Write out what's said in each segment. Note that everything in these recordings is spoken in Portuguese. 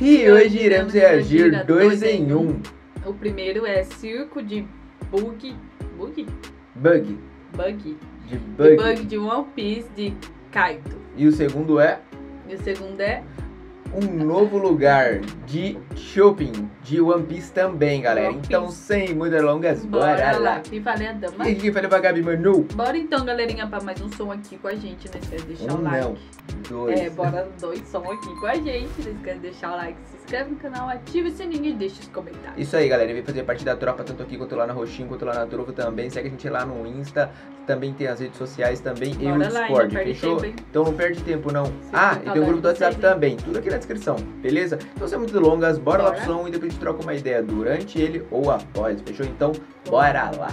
E hoje iremos reagir dois em um. O primeiro é Circo de Bug. Bug? Bug. Bug. De De bug. Bug de One Piece de Kaito. E o segundo é E o segundo é um novo lugar de shopping de One Piece também, galera. One Então, Piece. sem muitas longas, bora lá. E falei a dama. E quem falou pra Gabi, mano? Bora então, galerinha, pra mais um som aqui com a gente. Não esquece de deixar Um o like. não, dois. É, bora dois som aqui com a gente. Não esquece de deixar o like, se inscreve no canal, ativa o sininho e deixa os comentários. Isso aí, galera. Vem fazer parte da tropa, tanto aqui quanto lá na Roxinho, quanto lá na Trovo também. Segue a gente lá no Insta. Também tem as redes sociais também e o Bora lá, Discord, fechou? tempo, então não perde tempo, não. Ah, e tem o grupo do WhatsApp também. Tudo aqui na descrição, beleza? Então, sem muito longas, bora, lá Bora. pro som e depois a gente troca uma ideia durante ele ou após, fechou? Então, bora lá.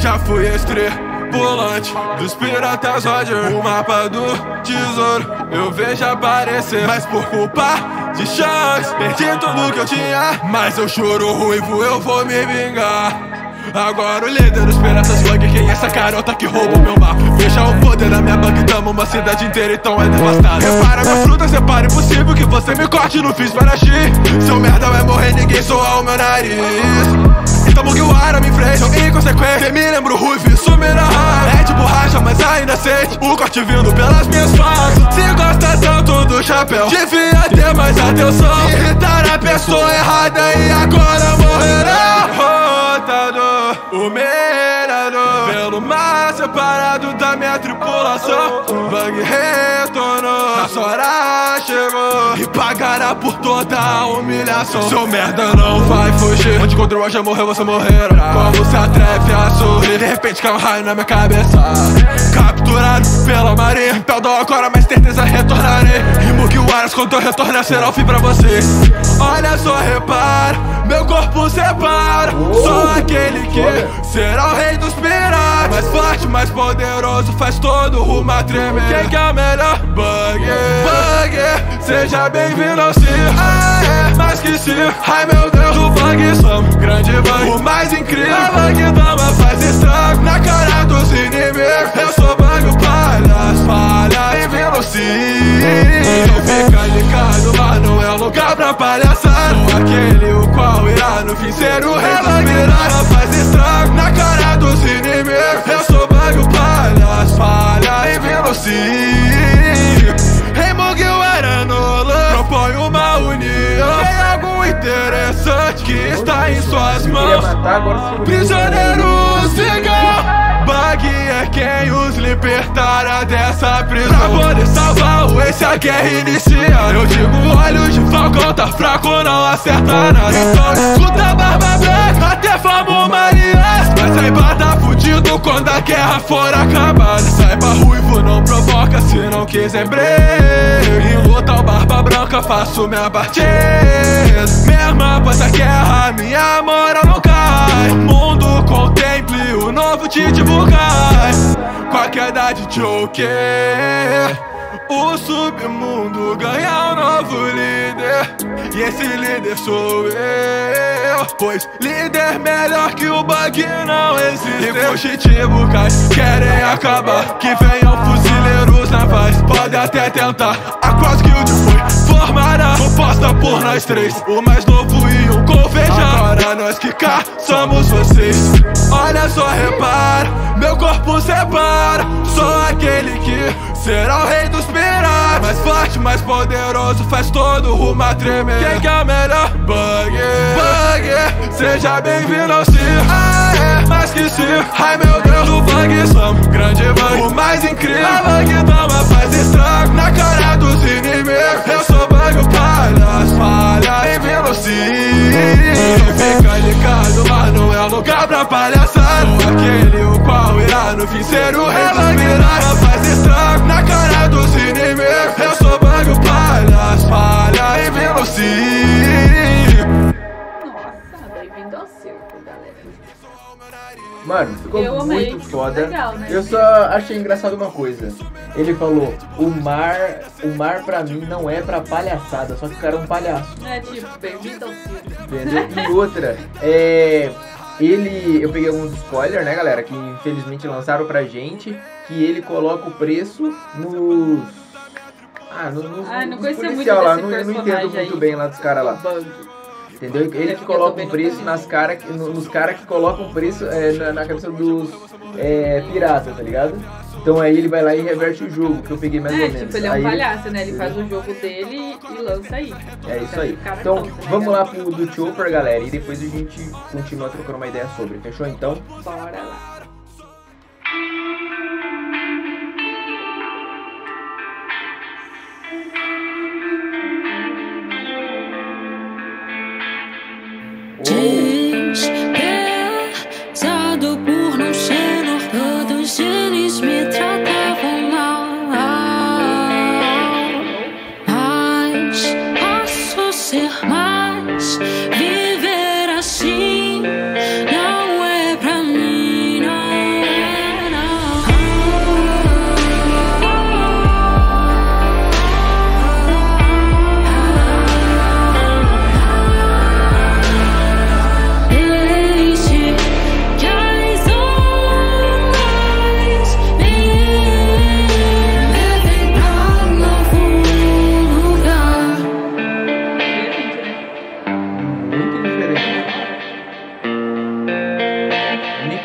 Já fui estrelante dos piratas Roger O mapa do tesouro eu vejo aparecer Mas por culpa de chance. Perdi tudo que eu tinha Mas eu choro ruivo, eu vou me vingar. Agora o líder dos piratas bug Quem é essa carota que rouba o meu mapa? Veja o poder da minha bug Tamo uma cidade inteira, então é devastada. Repara minha fruta, separa impossível Que você me corte, não fiz para xi Seu merda vai morrer, ninguém soa o meu nariz então Mugiwara me enfrenta, inconsequente Me lembro ruivo, isso me dá raiva É de borracha, mas ainda sente O corte vindo pelas minhas faces Se gosta tanto do chapéu Devia ter mais atenção. Irritar a pessoa errada e agora morrerá Rotador, o mirador Pelo mar separado da minha tripulação Bug retornou, a hora chegou. E pagará por toda a humilhação. Seu merda não vai fugir. Onde encontrou já morreu, você morrerá Como se atreve a sorrir De repente cai um raio na minha cabeça. Capturado pela marinha da agora, mas certeza retornarei. Rimo que o Aras quando eu retornar será o fim pra você. Olha só, repara. Meu corpo separa. Só aquele que será o rei dos piratas. Mais forte, mais poderoso Faz todo o rumo a tremer. Quem que é o melhor? Bug. Bug Seja bem-vindo ao circo ah, é, mais que circo Ai meu Deus, o Bug somos Grande Bug O mais incrível A Bug Dama faz estrago Na cara dos inimigos. Eu sou Bug o palhaço Falha e velocista Fica ligado, lá não é lugar pra palhaçada. Sou aquele o qual irá no fim ser o rei dos piratas Faz estrago na cara dos inimigos matar, agora. Prisioneiros sigam Bug é quem os libertará dessa prisão. Pra poder salvar o esse a guerra inicia. Eu digo olhos de falcão, tá fraco, não acerta nada. Então escuta barba branca, até famo Marias Mas saiba tá fudido quando a guerra for acabada. Saiba ruivo, não provoca se não quiser break Em luta o barba branca, faço minha partida. Mesmo após a guerra, minha moral não cai. Mundo contemple o novo Tite Bugai. Com a queda de Joker O submundo ganha um novo líder. E esse líder sou eu. Pois líder melhor que o bug não existe. E com Chichibukais querem acabar. Que venham fuzileiros navais Pode até tentar. A Cross Guild foi formada Composta por nós três. O mais novo e um convejão Agora nós que caçamos vocês. Olha só, repara Meu corpo separa. Sou aquele que será o rei dos piratas Mais forte, mais poderoso Faz todo o rumo a tremer. Quem que é o melhor? Bug Bug Seja bem-vindo ao circo ah, é, mais que circo Ai meu Deus, o Bug somos Grande Bug O mais incrível. A Bug Dama faz estrago Na cara dos inimigos. Eu sou Bug o palhaço Falha pra palhaçada Sou aquele o qual irá no fim ser o rei dos Faz estrago na cara dos inimigos Eu sou Bug o palhaço Falha em velocista Nossa, bem-vindo ao circo, galera. Mano, ficou Eu amei. muito foda. Legal, né? Eu só achei engraçado uma coisa. Ele falou: "O mar, o mar pra mim não é pra palhaçada, só que o cara é um palhaço". É tipo, bem-vindo ao circo. Entendeu? E outra, é ele, eu peguei alguns spoilers, né, galera, que infelizmente lançaram pra gente, que ele coloca o preço nos... Ah, no, nos, Ah, não nos policial lá, não, eu não entendo muito aí. bem lá dos caras lá. Entendeu? Ele que coloca o preço nas cara, nos caras que colocam o preço é, na, na cabeça dos é, piratas, tá ligado? Então aí ele vai lá e reverte o jogo, que eu peguei mais É, ou menos. tipo, ele é um Aí palhaço, né? Ele faz o jogo dele e lança aí. É isso aí. Então né, vamos lá pro do Chopper, galera, e depois a gente continua trocando uma ideia sobre. Fechou então? Bora lá.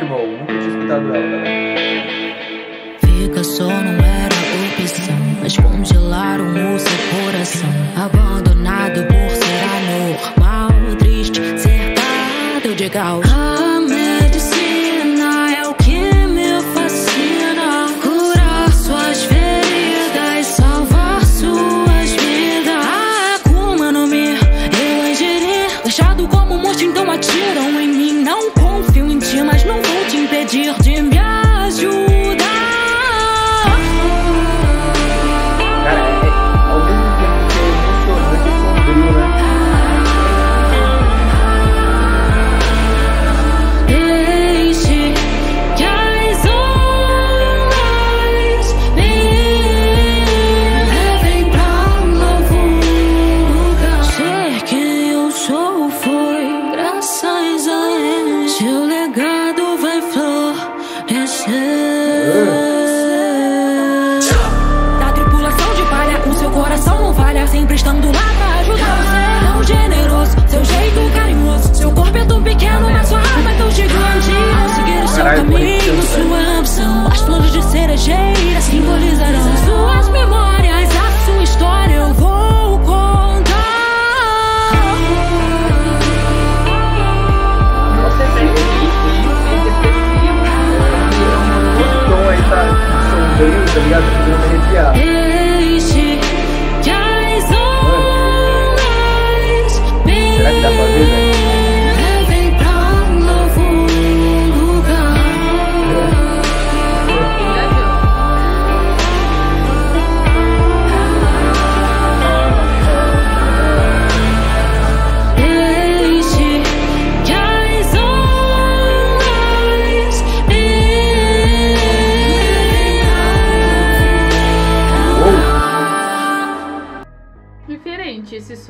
Nunca tinha escutado ela. Fica só não era opção, mas congelaram o seu coração. Abandonado por ser anormal, triste, cercado de caos. Seu legado vai florescer. Da tripulação de palha, o seu coração não falha, sempre estando lá pra ajudar você. Tão generoso, seu jeito carinhoso, seu corpo é tão pequeno, mas sua alma é tão gigante. Ao seguir o seu caminho, sua ambição, as flores de cerejeira simbolizarão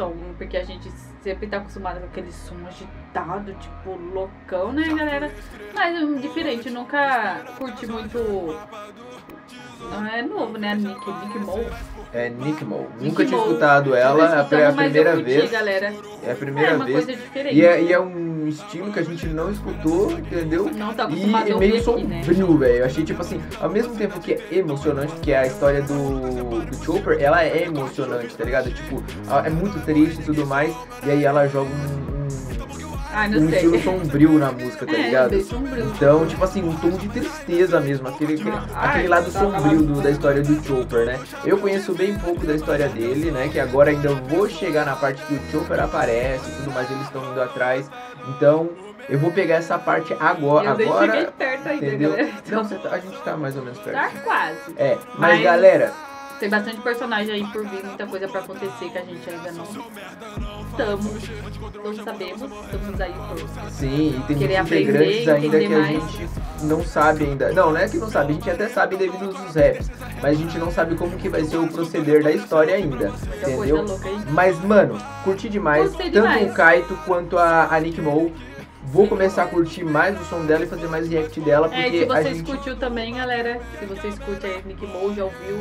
som, porque a gente sempre tá acostumado com aquele som agitado, tipo loucão, né, galera? Mas é diferente, nunca curti muito. Não é novo, né? Nick, Nick Mo. É Nick Mo. Nick Nunca tinha escutado ela, é a, é a primeira curti, vez. galera. É a É primeira uma vez. coisa diferente. E é, e é um estilo que a gente não escutou, entendeu? Não tá E, acostumado e a meio aqui, né? sombrio, velho. Eu achei, tipo assim, ao mesmo tempo que é emocionante, que é a história do, do Chopper, ela é emocionante, tá ligado? Tipo, é muito triste e tudo mais. E aí ela joga um, Ai, um, não um sei. estilo sombrio na música, tá É, ligado? Então, tipo assim, um tom de tristeza mesmo, aquele, aquele, Ai, aquele lado tá, sombrio do- da história do Chopper, né? Eu conheço bem pouco da história dele, né? Que agora ainda vou chegar na parte que o Chopper aparece e tudo mais, eles estão indo atrás. Então, eu vou pegar essa parte agora. eu nem cheguei agora perto ainda, entendeu? galera. Não, tá- a gente tá mais ou menos perto. Tá quase. É, mas, Mas- galera, Tem bastante personagem aí por vir, muita coisa pra acontecer que a gente ainda não estamos, não sabemos, estamos aí por sim, e tem Querer muitos integrantes aprender, ainda que entender a mais. gente não sabe ainda. Não, não é que não sabe, a gente até sabe devido aos raps, mas a gente não sabe como que vai ser o proceder da história ainda, entendeu? louca. Mas, mano, curti demais, Gostei tanto demais. o Kaito quanto a, a Nick Mo. Vou começar a curtir mais o som dela e fazer mais react dela, porque É, e se a vocês gente... curtiu também, galera, se vocês curtem a Nick Mo, já ouviu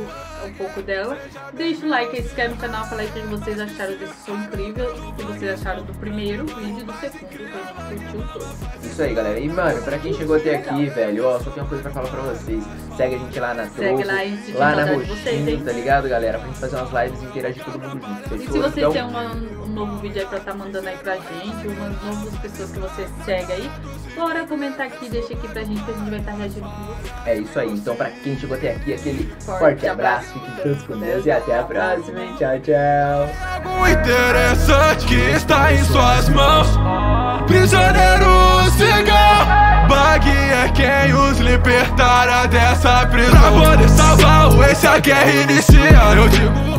um pouco dela, deixa o like, se inscreve no canal, fala aí o que vocês acharam desse som incrível, o que vocês acharam do primeiro vídeo e do segundo, que a gente curtiu todos. Isso aí, galera. E, mano, pra quem chegou até aqui, velho, ó, só tem uma coisa pra falar pra vocês. Segue a gente lá na Segue Trovo, lá, lá na hein? tá ligado, galera? Pra gente fazer umas lives e interagir todo mundo junto, E se vocês então, têm uma- um novo vídeo aí pra estar mandando aí pra gente, umas novas pessoas que você segue aí, bora comentar aqui, deixa aqui pra gente que a gente vai estar reagindo com vocês. é isso aí. Então, pra quem chegou até aqui, aquele Forte forte, abraço. abraço. Fiquem todos com Deus e até a próxima, hein? Tchau, tchau. Algo interessante que está em suas mãos. Prisioneiro cigão. Bug é quem os libertará dessa prisão. Pra poder salvar o esse a guerra inicia. Eu digo.